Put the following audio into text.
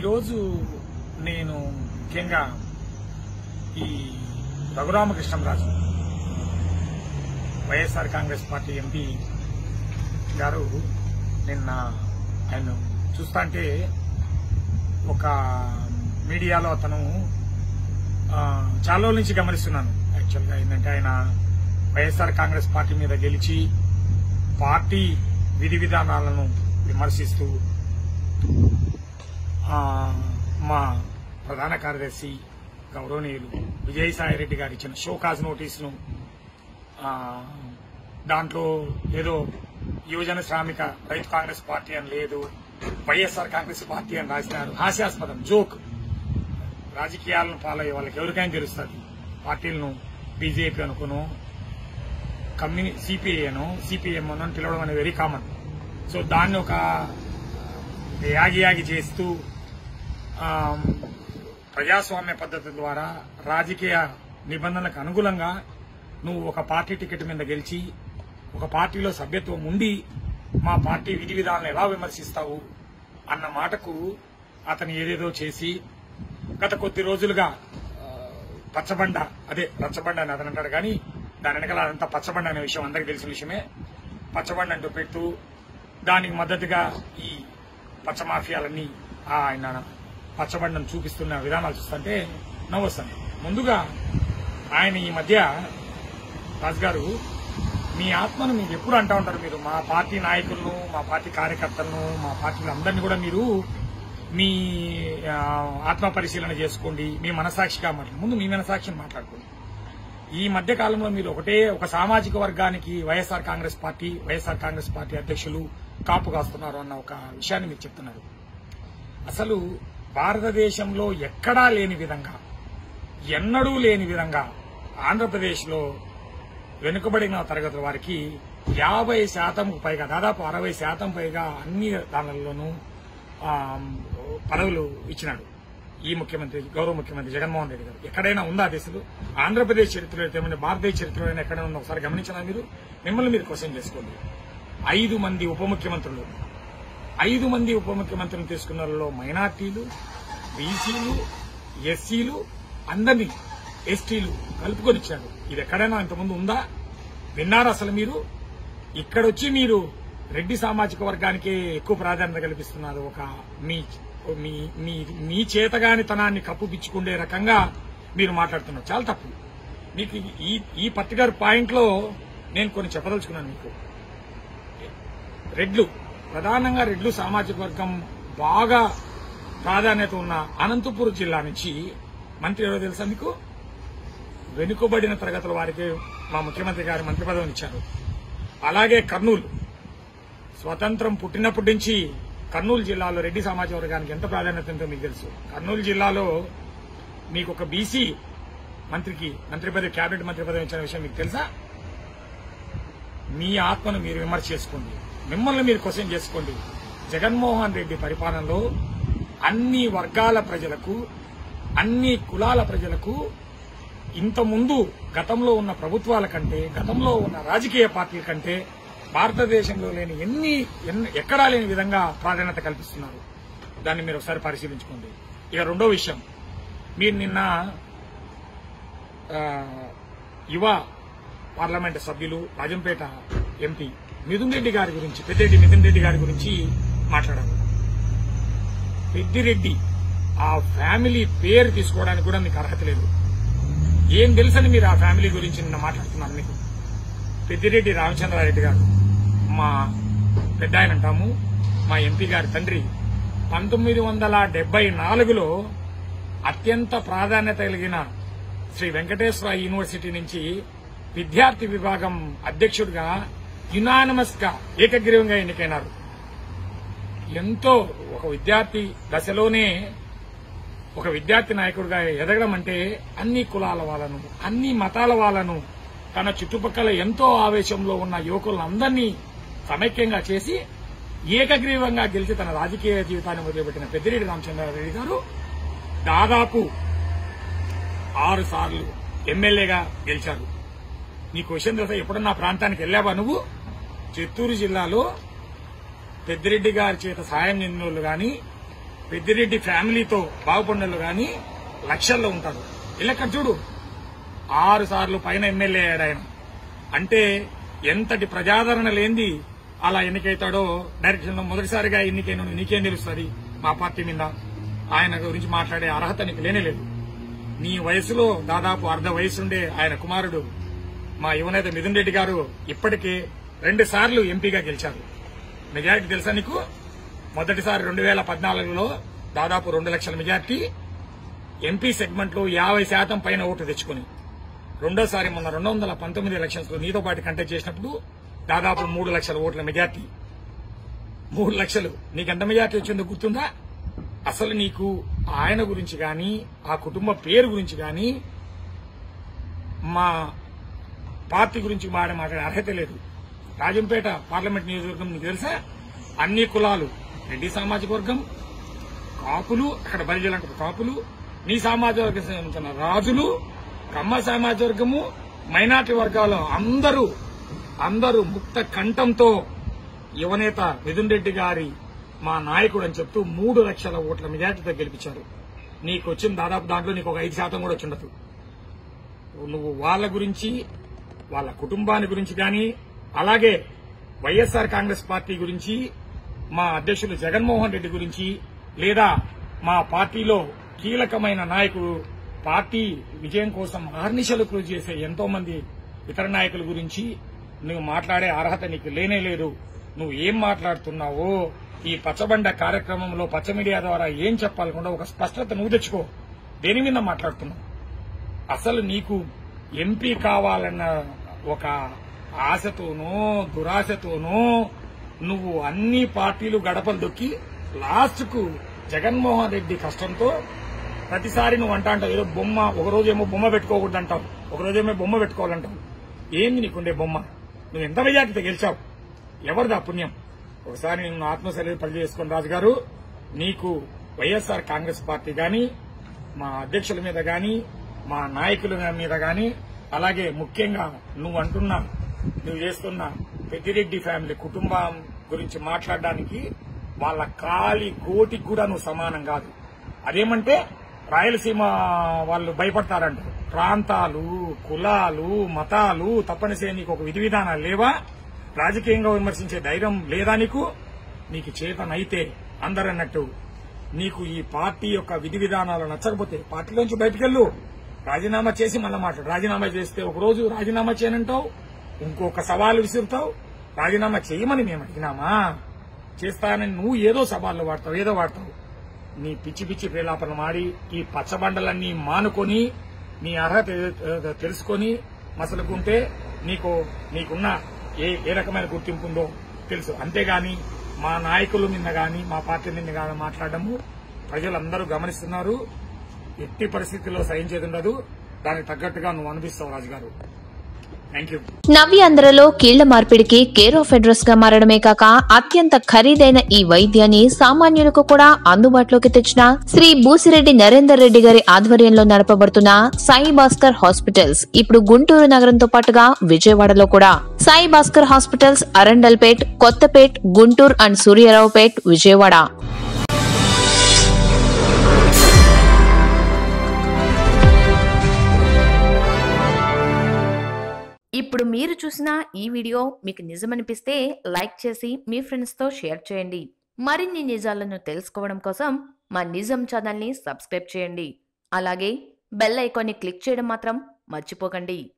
ఈరోజు నేను ముఖ్యంగా ఈ Raghuramakrishnaraju YSR Congress party MP గారు నిన్న ఆయన చూస్తాంటే ఒక మీడియాలో అతను చాలా రోజుల నుంచి గమనిస్తున్నాను. యాక్చువల్గా ఏంటంటే ఆయన వైఎస్ఆర్ కాంగ్రెస్ పార్టీ మీద గెలిచి పార్టీ విధి విధానాలను విమర్శిస్తూ మా ప్రధాన కార్యదర్శి గౌరవనీయులు విజయసాయిరెడ్డి గారు ఇచ్చిన షోకాజ్ నోటీసును దాంట్లో ఏదో యువజన శ్రామిక రైతు కాంగ్రెస్ పార్టీ అని లేదు వైఎస్ఆర్ కాంగ్రెస్ పార్టీ అని రాసినారు. హాస్యాస్పదం జోక్. రాజకీయాలను పాలయ్యే వాళ్ళకి ఎవరికైనా తెలుస్తుంది. పార్టీలను బీజేపీ అనుకును కమ్యూని సిపిఐను సిపిఎం అని పిలవడం అనేది వెరీ కామన్ సో దాన్ని ఒక యాగి యాగి చేస్తూ ప్రజాస్వామ్య పద్ధతి ద్వారా రాజకీయ నిబంధనలకు అనుగుణంగా నువ్వు ఒక పార్టీ టికెట్ మీద గెలిచి ఒక పార్టీలో సభ్యత్వం ఉండి మా పార్టీ విధి విధానాలను ఎలా విమర్శిస్తావు అన్న మాటకు అతను ఏదేదో చేసి గత కొద్ది రోజులుగా పచ్చబండ అదే రచ్చబండ అని అతను అంటాడు కానీ దాని వెనకాల అదంతా పచ్చబండ అనే విషయం అందరికీ తెలిసిన విషయమే. పచ్చబండ అంటూ పెట్టు దానికి మద్దతుగా ఈ పచ్చ మాఫియాలన్నీ ఆయన పచ్చబండం చూపిస్తున్న విధానాలు చూస్తుంటే నవ్వొస్తుంది. ముందుగా ఆయన ఈ మధ్య రాజ్ గారు మీ ఆత్మను మీరు ఎప్పుడు అంటా ఉంటారు మీరు? మా పార్టీ నాయకులను మా పార్టీ కార్యకర్తలను మా పార్టీలు అందరినీ కూడా మీరు మీ ఆత్మ పరిశీలన చేసుకోండి మీ మనసాక్షిగా మాట్లాడు ముందు మీ మనసాక్షిని మాట్లాడుకోండి. ఈ మధ్య కాలంలో మీరు ఒకటే ఒక సామాజిక వర్గానికి YSR Congress party YSR Congress party అధ్యక్షులు కాపు కాస్తున్నారు అన్న ఒక విషయాన్ని మీరు చెప్తున్నారు. అసలు భారతదేశంలో ఎక్కడా లేని విధంగా ఎన్నడూ లేని విధంగా ఆంధ్రప్రదేశ్లో వెనుకబడిన తరగతుల వారికి యాభై శాతంకు పైగా దాదాపు అరవై శాతం పైగా అన్ని దానిలోనూ పదవులు ఇచ్చినాడు ఈ ముఖ్యమంత్రి గౌరవ ముఖ్యమంత్రి జగన్మోహన్ రెడ్డి గారు. ఎక్కడైనా ఉందా దిశలు ఆంధ్రప్రదేశ్ చరిత్రలో అయితే ఏమైనా భారతీయ చరిత్రలో అయినా ఎక్కడైనా ఉందా? ఒకసారి గమనించినా మీరు? మిమ్మల్ని మీరు క్వశ్చన్ చేసుకోండి. ఐదు మంది ఉప ముఖ్యమంత్రులు. ఐదు మంది ఉప ముఖ్యమంత్రులు తీసుకున్న మైనార్టీలు బీసీలు ఎస్సీలు అందరినీ ఎస్టీలు కలుపుకొని ఇచ్చారు. ఇది ఎక్కడైనా ఇంతకుముందు ఉందా? విన్నారు అసలు మీరు? ఇక్కడొచ్చి మీరు రెడ్డి సామాజిక వర్గానికే ఎక్కువ ప్రాధాన్యత కల్పిస్తున్నారు. ఒక మీ మీ మీ మీ చేతగానితనాన్ని కప్పుపిచ్చుకుండే రకంగా మీరు మాట్లాడుతున్నారు. చాలా తప్పు. మీకు ఈ ఈ పర్టికులర్ పాయింట్లో నేను కొన్ని చెప్పదలుచుకున్నాను మీకు. రెడ్లు ప్రధానంగా రెడ్లు సామాజిక వర్గం బాగా ప్రాధాన్యత ఉన్న అనంతపురం జిల్లా నుంచి మంత్రి ఎవరో తెలుసా మీకు? వెనుకబడిన తరగతుల వారికి మా ముఖ్యమంత్రి గారు మంత్రి పదవిని ఇచ్చారు. అలాగే కర్నూలు. స్వతంత్రం పుట్టినప్పటి నుంచి కర్నూలు జిల్లాలో రెడ్డి సామాజిక వర్గానికి ఎంత ప్రాధాన్యత ఉందో మీకు తెలుసు. కర్నూలు జిల్లాలో మీకు ఒక బీసీ మంత్రికి మంత్రి పదవి కేబినెట్ మంత్రి పదవి ఇచ్చిన విషయం మీకు తెలుసా? మీ ఆత్మను మీరు విమర్శ చేసుకోండి. మిమ్మల్ని మీరు క్వశ్చన్ చేసుకోండి. జగన్మోహన్ రెడ్డి పరిపాలనలో అన్ని వర్గాల ప్రజలకు అన్ని కులాల ప్రజలకు ఇంతకుముందు గతంలో ఉన్న ప్రభుత్వాల కంటే గతంలో ఉన్న రాజకీయ పార్టీల కంటే భారతదేశంలో లేని ఎన్ని ఎక్కడా లేని విధంగా ప్రాధాన్యత కల్పిస్తున్నారు. దాన్ని మీరు ఒకసారి పరిశీలించుకోండి. ఇక రెండో విషయం. మీరు నిన్న యువ పార్లమెంట్ సభ్యులు రాజంపేట ఎంపీ మిథున్ రెడ్డి గారి గురించి పెద్దిరెడ్డి మిథున్ రెడ్డి గారి గురించి మాట్లాడాను పెద్దిరెడ్డి ఆ ఫ్యామిలీ పేరు తీసుకోవడానికి కూడా మీకు అర్హత లేదు. ఏం తెలుసని మీరు ఆ ఫ్యామిలీ గురించి నిన్న మాట్లాడుతున్నారు మీకు? పెద్దిరెడ్డి రామచంద్రారెడ్డి గారు మా పెద్ద ఆయన అంటాము మా ఎంపీ గారి తండ్రి పంతొమ్మిది వందల డెబ్బై నాలుగులో అత్యంత ప్రాధాన్యత కలిగిన శ్రీ వెంకటేశ్వర యూనివర్సిటీ నుంచి విద్యార్థి విభాగం అధ్యక్షుడిగా యునానిమస్గా ఏకగ్రీవంగా ఎన్నికైనారు. ఎంతో ఒక విద్యార్థి దశలోనే ఒక విద్యార్థి నాయకుడిగా ఎదగడం అంటే అన్ని కులాల వాళ్ళను అన్ని మతాల వాళ్ళను తన చుట్టుపక్కల ఎంతో ఆవేశంలో ఉన్న యువకులందరినీ సమైక్యంగా చేసి ఏకగ్రీవంగా గెలిచి తన రాజకీయ జీవితాన్ని మొదలుపెట్టిన పెద్దిరెడ్డి రామచంద్రారెడ్డి గారు దాదాపు ఆరు సార్లు ఎమ్మెల్యేగా గెలిచారు. నీ క్వశ్చన్ తెలుసా ఎప్పుడన్నా ప్రాంతానికి వెళ్ళావా నువ్వు? చిత్తూరు జిల్లాలో పెద్దిరెడ్డి గారి చేత సాయం చెందిన వాళ్ళు కానీ పెద్దిరెడ్డి ఫ్యామిలీతో బాగుపడినలు కానీ లక్షల్లో ఉంటారు. ఇలా చూడు ఆరు సార్లు పైన ఎమ్మెల్యే అయ్యాడు ఆయన. అంటే ఎంతటి ప్రజాదరణ లేనిది అలా ఎన్నికైతాడో డైరెక్షన్లో మొదటిసారిగా ఎన్నికైన నీకేం తెలుస్తుంది? మా పార్టీ మీద ఆయన గురించి మాట్లాడే అర్హత నీకు లేనే లేదు. నీ వయసులో దాదాపు అర్ధ వయసుండే ఆయన కుమారుడు మా యువనేత మిథున్ రెడ్డి గారు ఇప్పటికే రెండు సార్లు ఎంపీగా గెలిచారు. మెజారిటీ తెలుసా నీకు? మొదటిసారి రెండు వేల పద్నాలుగులో దాదాపు రెండు లక్షల మెజార్టీ ఎంపీ సెగ్మెంట్లో యాభై శాతం పైన ఓటు తెచ్చుకుని రెండోసారి మొన్న రెండు వందల పంతొమ్మిది ఎలక్షన్స్లో నీతో పాటు కంటెక్ట్ చేసినప్పుడు దాదాపు మూడు లక్షల ఓట్ల మెజార్టీ. మూడు లక్షలు. నీకెంత మెజార్టీ వచ్చిందో గుర్తుందా? అసలు నీకు ఆయన గురించి గాని ఆ కుటుంబ పేరు గురించి గాని మా పార్టీ గురించి మాడే మాట్లాడే అర్హత లేదు. రాజంపేట పార్లమెంట్ నియోజకవర్గం నీకు తెలుసా? అన్ని కులాలు రెడ్డి సామాజిక వర్గం కాపులు అక్కడ బలిజలు అంటారు కాపులు నీ సామాజిక వర్గం సంబంధించిన రాజులు కమ్మ సామాజిక వర్గము మైనార్టీ వర్గాలు అందరూ అందరూ ముక్త కంఠంతో యువనేత మిథున్ రెడ్డి గారి మా నాయకుడు అని చెప్తూ మూడు లక్షల ఓట్ల మెజార్టీతో గెలిపించారు. నీకు వచ్చిన దాదాపు దాంట్లో నీకు ఒక ఐదు శాతం కూడా వచ్చిండదు. నువ్వు వాళ్ళ గురించి వాళ్ళ కుటుంబాన్ని గురించి కానీ అలాగే వైఎస్ఆర్ కాంగ్రెస్ పార్టీ గురించి మా అధ్యక్షులు జగన్మోహన్ రెడ్డి గురించి లేదా మా పార్టీలో కీలకమైన నాయకుడు పార్టీ విజయం కోసం ఆర్నిశలు కృషి చేసే ఎంతో మంది ఇతర నాయకుల గురించి నువ్వు మాట్లాడే అర్హత నీకు లేనే లేదు. నువ్వు ఏం మాట్లాడుతున్నావో ఈ పచ్చబండ కార్యక్రమంలో పచ్చ మీడియా ద్వారా ఏం చెప్పాలకుండా ఒక స్పష్టత నువ్వు తెచ్చుకో. దేని మీద మాట్లాడుతున్నావు? అసలు నీకు ఎంపీ కావాలన్న ఒక ఆశతోనో దురాశతోనో నువ్వు అన్ని పార్టీలు గడపలు దొక్కి లాస్ట్కు జగన్మోహన్ రెడ్డి కష్టంతో ప్రతిసారి నువ్వు అంటా అంటావు ఏదో బొమ్మ ఒకరోజేమో బొమ్మ పెట్టుకోకూడదు అంటావు ఒక రోజేమో బొమ్మ పెట్టుకోవాలంటావు. ఏంది నీకుండే బొమ్మ? నువ్వు ఎంత మెజార్టీతో గెలిచావు? ఎవరిదా పుణ్యం? ఒకసారి నేను ఆత్మశైలి పని చేసుకుని రాజు గారు నీకు వైఎస్ఆర్ కాంగ్రెస్ పార్టీ గాని మా అధ్యక్షుల మీద గాని మా నాయకుల మీద గాని అలాగే ముఖ్యంగా నువ్వు అంటున్న నువ్వు చేస్తున్న పెద్దిరెడ్డి ఫ్యామిలీ కుటుంబం గురించి మాట్లాడడానికి వాళ్ళ కాలి కోటికి కూడా నువ్వు సమానం కాదు. అదేమంటే రాయలసీమ వాళ్ళు భయపడతారంట. ప్రాంతాలు కులాలు మతాలు తప్పనిసరి నీకు ఒక విధి విధానాలు లేవా? రాజకీయంగా విమర్శించే ధైర్యం లేదా నీకు? నీకు చేతనైతే అందరన్నట్టు నీకు ఈ పార్టీ యొక్క విధి విధానాలు నచ్చకపోతే పార్టీలోంచి బయటకెళ్ళు. రాజీనామా చేసి మళ్ళీ మాట్లాడు. రాజీనామా చేస్తే ఒకరోజు రాజీనామా చేయనంటావు? ఇంకొక సవాలు విసురుతావు? రాజీనామా చేయమని మేము అడిగినామా? చేస్తానని నువ్వు ఏదో సవాళ్ళు వాడతావు ఏదో వాడతావు. నీ పిచ్చి పిచ్చి ప్రేలాపన మాడి ఈ పచ్చబండలన్నీ మానుకొని నీ అర్హత తెలుసుకొని మసలుకుంటే నీకు నీకున్న ఏ ఏ రకమైన గుర్తింపు ఉందో తెలుసు. అంతేగాని మా నాయకులు నిన్న గాని మా పార్టీ నిన్న గాని మాట్లాడము. ప్రజలందరూ గమనిస్తున్నారు. ఎట్టి పరిస్థితుల్లో సహించేది ఉండదు. దానికి తగ్గట్టుగా నువ్వు అనిపిస్తావు రాజుగారు. నవ్యాంధ్రలో కీళ్ళ మార్పిడికి కేర్ ఆఫ్ అడ్రస్గా మారడమే కాక అత్యంత ఖరీదైన ఈ వైద్యాన్ని సామాన్యులకు కూడా అందుబాటులోకి తెచ్చిన శ్రీ బూసిరెడ్డి నరేందర్ రెడ్డి గారి ఆధ్వర్యంలో నడపబడుతున్న సాయి భాస్కర్ హాస్పిటల్స్ ఇప్పుడు గుంటూరు నగరంతో పాటుగా విజయవాడలో కూడా. Sai Bhaskar hospitals Arundelpet Kothapet Guntur and Suryaraopet Vijayawada. ఇప్పుడు మీరు చూసిన ఈ వీడియో మీకు నిజమనిపిస్తే లైక్ చేసి మీ ఫ్రెండ్స్తో షేర్ చేయండి. మరిన్ని నిజాలను తెలుసుకోవడం కోసం మా నిజం ఛానల్ని సబ్స్క్రైబ్ చేయండి. అలాగే బెల్ ఐకాన్ని క్లిక్ చేయడం మాత్రం మర్చిపోకండి.